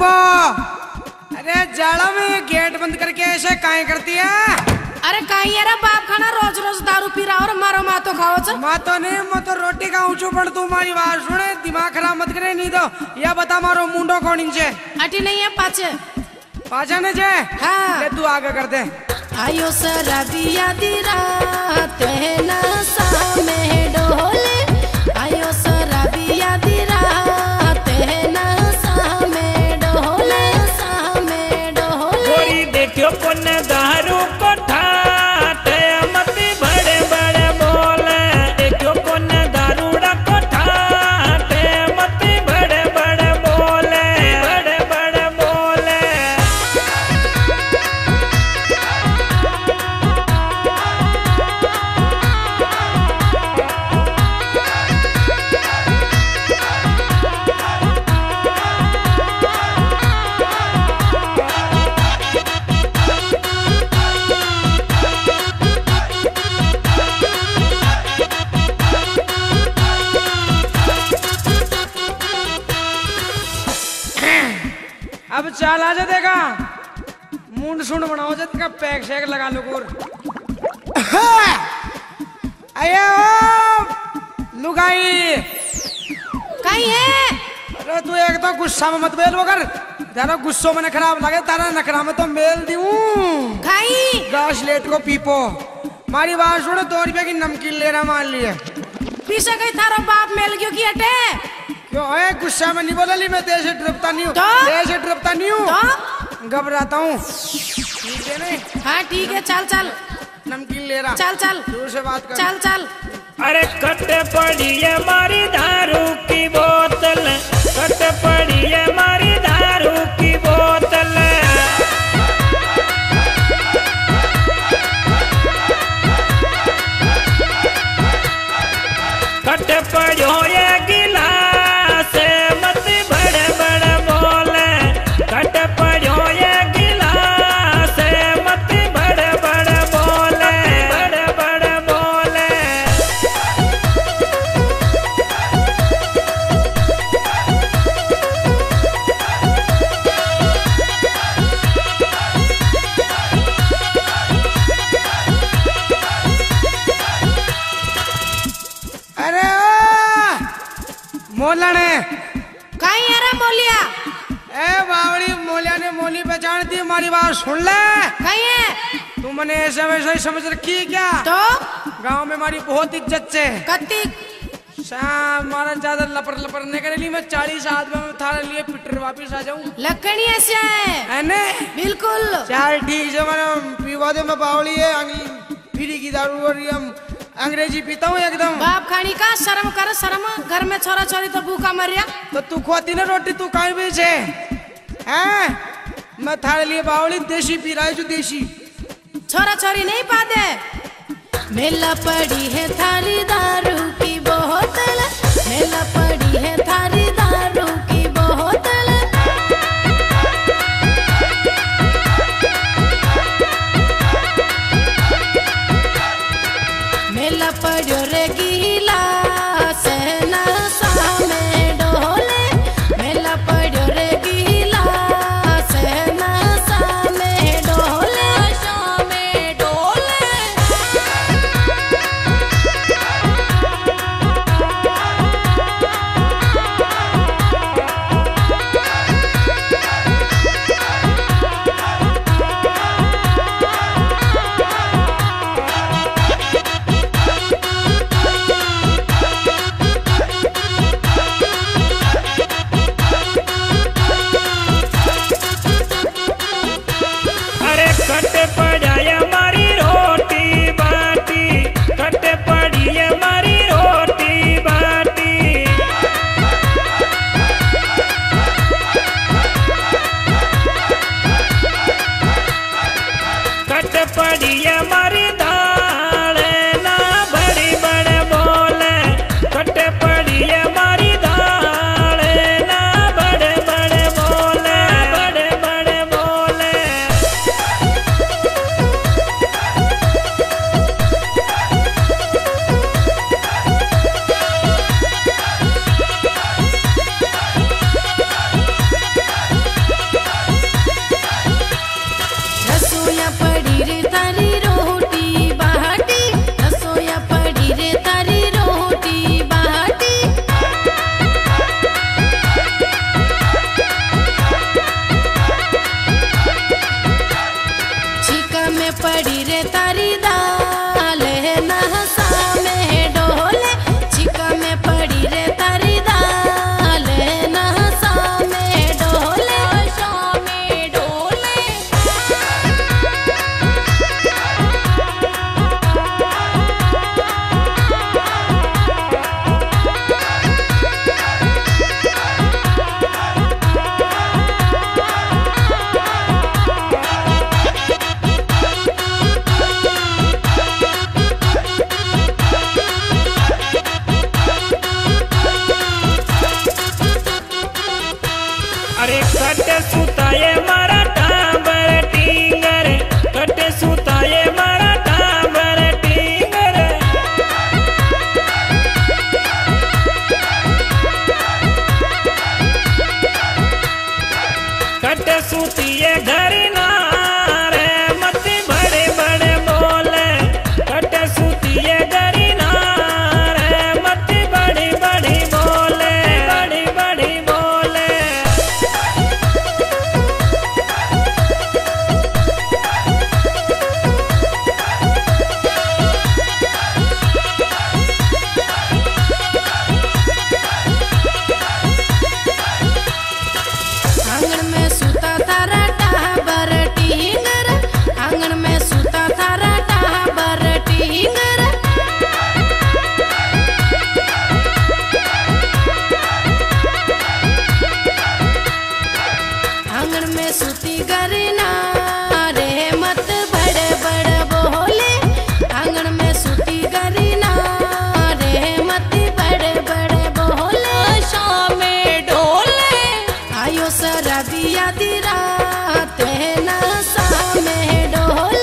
पप्पो अरे जाड़ा में गेट बंद करके ऐसे काहे करती है? अरे कहीं यार बाप खाना रोज रोज दारू पी रहा और मारो माँ तो खाओ छ। मैं तो नहीं मैं तो रोटी का ऊंचू पड़ तू मारी बात सुने दिमाग खराब मत करे नहीं तो या बता मारो मुंडो कौन इंचे अटी नहीं है पाचे। पाचा ने जे? हाँ। ले तू आगे कर दे। आयो शराबिया दी रात है नशा में डोले। चाल आ जा देगा। मुंड सुंड बनाओ जा तेरा पैक शेक लगा लो अये ओ लुगाई। कहीं है? अरे तू एक तो गुस्सा में मत बेल मगर तेरा गुस्सो में खराब लगे तारा नखरा में तो मेल दूँ कहीं? दस लेट को पीपो। मारी बात सुनो दो रुपए की नमकीन ले रहा मान लिए। पीछे गई थारो बाप मेल गयो की अटे क्यों? है गुस्सा में नहीं बोला ली मैं देश से ड्रपता नहीं हूँ। तो? देश से ड्रपता नहीं हूँ। तो घबराता हूँ। ठीक है नहीं? हाँ ठीक है चल चल। नमकीन ले रहा। चल चल। दूर से बात कर। चल चल। अरे कट्टे पड़ी है मारी दारू मोला ने कहीं है रे मोलिया ए बावड़ी मोलिया ने मोली पहचान दी हमारी बात सुन ले कहीं है तू मैंने ऐसे वैसे ही समझ रखी है क्या तो गाँव में हमारी बहुत इज़्ज़त से कत्ती शाम हमारा ज़्यादा लपर लपर नहीं करे ली मैं चालीस आदमी में थारे लिए पिटर वापिस आ जाऊँ लकड़ी ऐसे है है ने बिल्कुल चाल ठीक है मैंने पीवा दे मैं बावड़ी है अंग- फ्री की दारू और हम अंग्रेज़ी पीता हूँ एकदम। बाप खानी का शर्म कर शर्म। घर में छोरा छोरी तो भूखा मर गया। तो तू खुआती ना रोटी तू कहीं बेचे? हैं? मैं थारे लिए बावली देसी पी रहा है जो देसी छोरा छोरी नहीं पाते। मेला पड़ी है थाली दारू की बहुत मेला पड़ी है थारी अरे कट सुताए मारा कट सुताए मारा सुतिए घर सुती करना रे मत बड़े बड़े बोले। आँगन में सुती करना मत बड़े बड़े बोले। शाम आयो सर दिया दिरा तेना सामे डोले